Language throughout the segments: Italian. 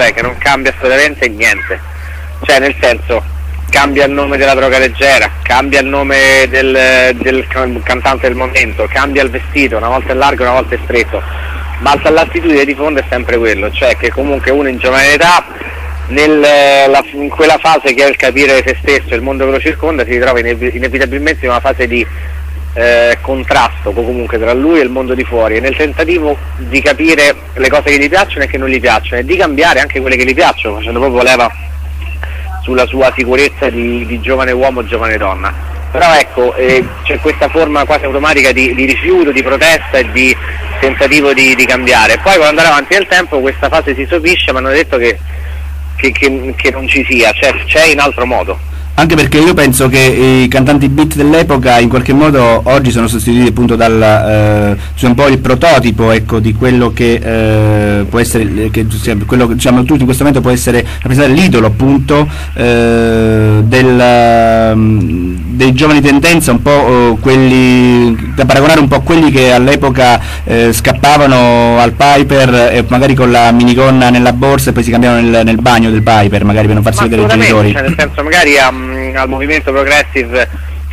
cioè che non cambia assolutamente niente, cioè nel senso cambia il nome della droga leggera, cambia il nome del, del cantante del momento, cambia il vestito, una volta è largo, una volta è stretto, ma l'attitudine di fondo è sempre quello, cioè che comunque uno in giovane età nel, la, in quella fase che è il capire se stesso e il mondo che lo circonda si ritrova inevitabilmente in una fase di eh, contrasto comunque tra lui e il mondo di fuori nel tentativo di capire le cose che gli piacciono e che non gli piacciono e di cambiare anche quelle che gli piacciono facendo proprio leva sulla sua sicurezza di, di giovane uomo o giovane donna. Però ecco eh, c'è questa forma quasi automatica di, di, rifiuto, di protesta e di tentativo di, di cambiare. Poi quando andare avanti nel tempo questa fase si sopisce ma hanno detto che che, che, che non ci sia, c'è, c'è in altro modo anche perché io penso che i cantanti beat dell'epoca in qualche modo oggi sono sostituiti appunto dal eh, cioè un po' il prototipo ecco, di quello che eh, può essere che, quello che diciamo tutti in questo momento può essere rappresentare l'idolo appunto eh, del, um, dei giovani tendenza un po' oh, quelli da paragonare un po' a quelli che all'epoca eh, scappavano al Piper e magari con la minigonna nella borsa e poi si cambiavano nel, nel bagno del Piper magari per non farsi vedere i genitori. cioè, nel senso magari um, al movimento progressive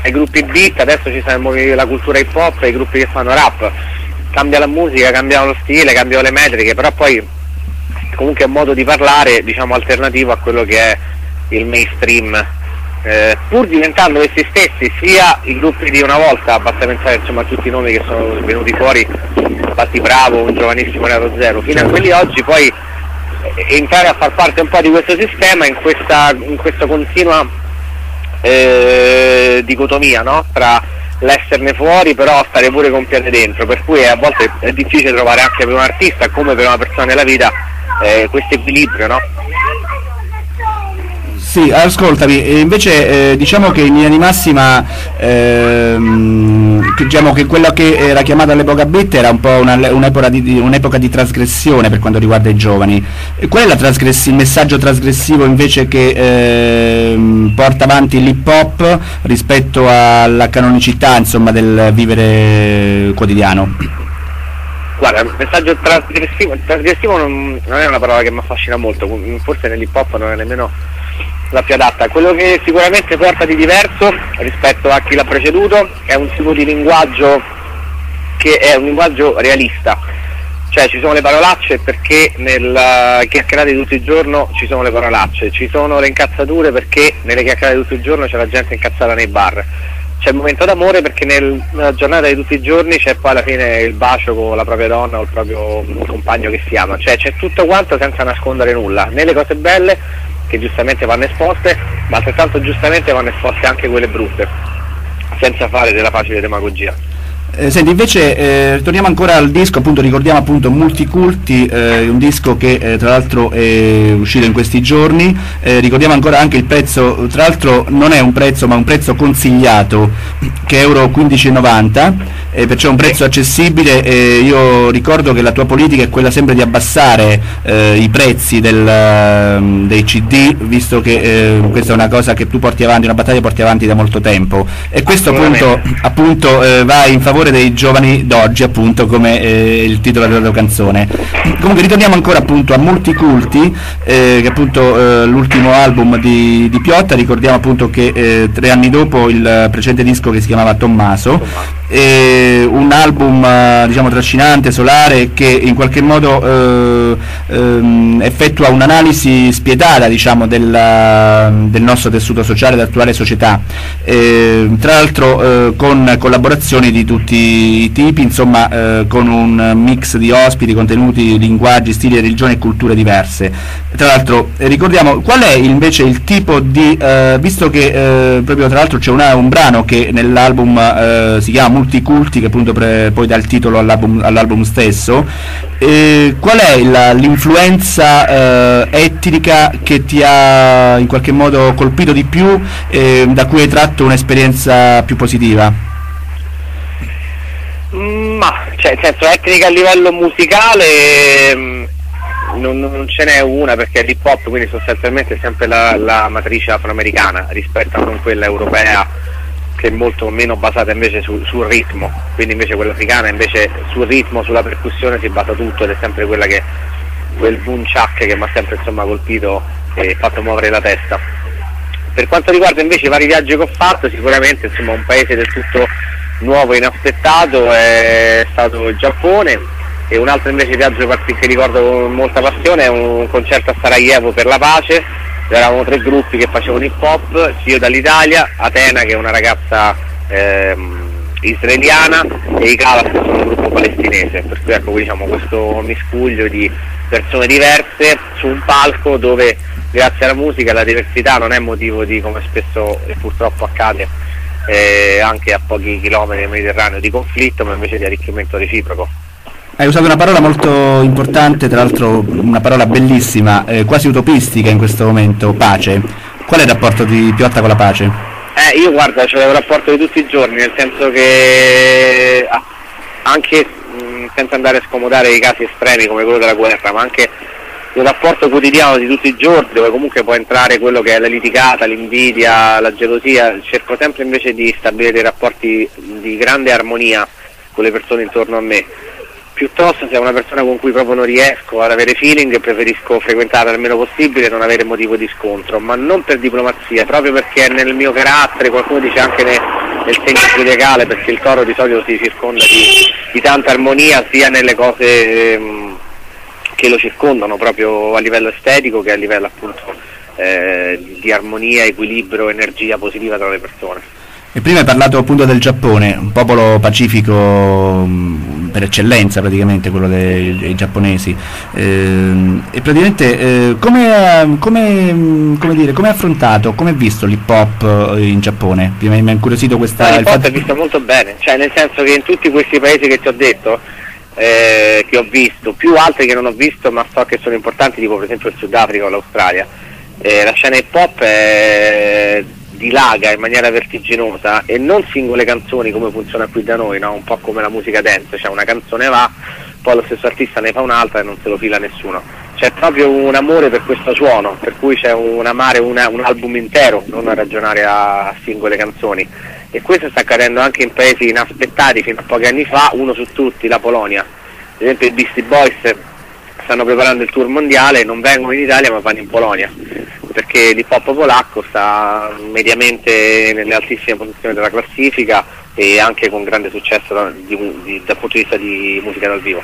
ai gruppi beat, adesso ci sta la cultura hip hop e i gruppi che fanno rap. Cambia la musica, cambiano lo stile, cambiano le metriche, però poi comunque è un modo di parlare diciamo alternativo a quello che è il mainstream. Eh, pur diventando essi stessi, sia i gruppi di una volta, basta pensare insomma, a tutti i nomi che sono venuti fuori, Batti Bravo, un giovanissimo Reato Zero, fino a certo. quelli oggi poi eh, entrare a far parte un po' di questo sistema in questa, in questa continua eh, dicotomia no? tra l'esserne fuori però stare pure con piede dentro, per cui a volte è difficile trovare anche per un artista come per una persona nella vita eh, questo equilibrio. No? Sì, ascoltami, invece eh, diciamo che in linea di massima ehm, diciamo che quella che era chiamata all'epoca beta era un po' un'epoca, di, un'epoca, di, trasgressione per quanto riguarda i giovani. Qual è il messaggio trasgressivo invece che ehm, porta avanti l'hip hop rispetto alla canonicità insomma, del vivere quotidiano? Guarda, il messaggio trasgressivo, trasgressivo non, non, è una parola che mi affascina molto, forse nell'hip hop non è nemmeno la più adatta. Quello che sicuramente porta di diverso rispetto a chi l'ha preceduto è un tipo di linguaggio che è un linguaggio realista, cioè ci sono le parolacce perché nella chiacchierata di tutto il giorno ci sono le parolacce, ci sono le incazzature perché nelle chiacchierate di tutto il giorno c'è la gente incazzata nei bar. C'è il momento d'amore perché nel, nella giornata di tutti i giorni c'è poi alla fine il bacio con la propria donna o il proprio compagno che si ama, cioè c'è tutto quanto senza nascondere nulla, né le cose belle che giustamente vanno esposte, ma altrettanto giustamente vanno esposte anche quelle brutte, senza fare della facile demagogia. Eh, senti, invece eh, torniamo ancora al disco, appunto ricordiamo appunto Multiculti, eh, un disco che eh, tra l'altro è uscito in questi giorni, eh, ricordiamo ancora anche il prezzo, tra l'altro non è un prezzo ma un prezzo consigliato che è euro 15,90, eh, perciò è un prezzo accessibile e io ricordo che la tua politica è quella sempre di abbassare i prezzi del, ehm, dei CD, visto che questa è una cosa che tu porti avanti, una battaglia che porti avanti da molto tempo. E questo appunto, appunto va in favore dei giovani d'oggi, appunto, come eh, il titolo della canzone. Comunque ritorniamo ancora appunto a Multiculti, eh, che appunto eh, l'ultimo album di, di, Piotta, ricordiamo appunto che eh, tre anni dopo il precedente disco che si chiamava Tommaso, un album eh, diciamo trascinante, solare, che in qualche modo eh, ehm, effettua un'analisi spietata diciamo, del, del, nostro tessuto sociale, dell'attuale società, tra l'altro con collaborazioni di tutti i tipi, insomma eh, con un mix di ospiti, contenuti, linguaggi, stili, religioni e culture diverse. Tra l'altro eh, ricordiamo qual è invece il tipo di, eh, visto che eh, proprio tra l'altro c'è un brano che nell'album eh, si chiama Multiculti, che appunto pre, poi dà il titolo all'album, all'album stesso, qual è la, l'influenza etnica che ti ha in qualche modo colpito di più, da cui hai tratto un'esperienza più positiva? Ma, cioè, nel senso, tecnica a livello musicale mm, non, non, ce n'è una perché l'hip hop quindi sostanzialmente è sempre la, la, matrice afroamericana rispetto a non quella europea è molto meno basata invece su, sul ritmo, quindi invece quella africana invece sul ritmo, sulla percussione si basa tutto ed è sempre quella che quel chuck che mi ha sempre insomma, colpito e fatto muovere la testa. Per quanto riguarda invece i vari viaggi che ho fatto, sicuramente insomma, un paese del tutto nuovo e inaspettato è stato il Giappone e un altro invece viaggio che ricordo con molta passione è un concerto a Sarajevo per la pace, eravamo tre gruppi che facevano hip hop, io dall'Italia, Atena che è una ragazza ehm, israeliana e i Calas che sono un gruppo palestinese, per cui ecco diciamo, questo miscuglio di persone diverse su un palco dove grazie alla musica la diversità non è motivo di, come spesso e purtroppo accade, eh, anche a pochi chilometri del Mediterraneo di conflitto, ma invece di arricchimento reciproco. Hai usato una parola molto importante, tra l'altro una parola bellissima, eh, quasi utopistica in questo momento, pace. Qual è il rapporto di Piotta con la pace? Eh, io guarda, c'è un rapporto di tutti i giorni, nel senso che ah, anche mh, senza andare a scomodare i casi estremi come quello della guerra, ma anche un rapporto quotidiano di tutti i giorni dove comunque può entrare quello che è la litigata, l'invidia, la gelosia, cerco sempre invece di stabilire dei rapporti di grande armonia con le persone intorno a me piuttosto se è una persona con cui proprio non riesco ad avere feeling preferisco frequentarla il meno possibile e non avere motivo di scontro, ma non per diplomazia, proprio perché è nel mio carattere, qualcuno dice anche nel, nel segno zodiacale, perché il toro di solito si circonda di, di tanta armonia sia nelle cose ehm, che lo circondano, proprio a livello estetico che a livello appunto eh, di armonia, equilibrio, energia positiva tra le persone. E prima hai parlato appunto del Giappone, un popolo pacifico per eccellenza praticamente quello dei, dei giapponesi eh, e praticamente eh, come, come, come, dire, come affrontato, come è visto l'hip hop in Giappone? Mi ha incuriosito questa... No, l'hip hop è visto molto bene, cioè nel senso che in tutti questi paesi che ti ho detto eh, che ho visto, più altri che non ho visto ma so che sono importanti, tipo per esempio il Sudafrica o l'Australia, eh, la scena hip hop è dilaga in maniera vertiginosa e non singole canzoni come funziona qui da noi, no? un po' come la musica dance, cioè una canzone va, poi lo stesso artista ne fa un'altra e non se lo fila nessuno. C'è proprio un amore per questo suono, per cui c'è un amare una, un album intero, non a ragionare a singole canzoni. E questo sta accadendo anche in paesi inaspettati fino a pochi anni fa, uno su tutti, la Polonia. Ad esempio i Beastie Boys stanno preparando il tour mondiale, non vengono in Italia ma vanno in Polonia perché l'hip hop polacco sta mediamente nelle altissime posizioni della classifica e anche con grande successo da, di, di, dal punto di vista di musica dal vivo.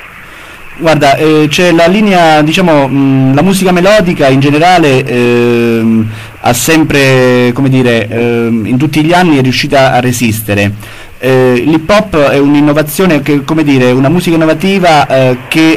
Guarda, eh, c'è la linea, diciamo, mh, la musica melodica in generale ehm, ha sempre, come dire, ehm, in tutti gli anni è riuscita a resistere. Eh, l'hip hop è un'innovazione, che, come dire, una musica innovativa eh, che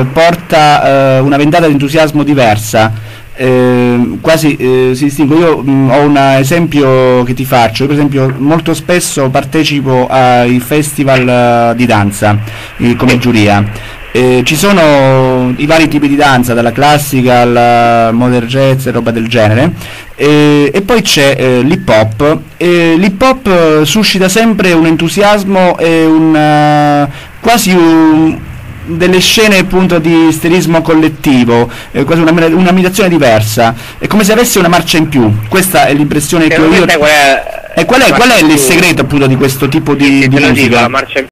eh, porta eh, una ventata di entusiasmo diversa eh, quasi eh, si distingue. Io mh, mm, ho un esempio che ti faccio, Io, per esempio molto spesso partecipo ai festival uh, di danza eh, come giuria. Eh, ci sono i vari tipi di danza, dalla classica alla modern jazz e roba del genere, eh, e poi c'è eh, l'hip hop. l'hip hop suscita sempre un entusiasmo e un, quasi un, delle scene appunto di isterismo collettivo, eh, quasi una, una meditazione diversa, è come se avesse una marcia in più, questa è l'impressione che, che ho io. Qual è, e qual è, qual è il segreto appunto di questo tipo di, di musica? Dico, la marcia in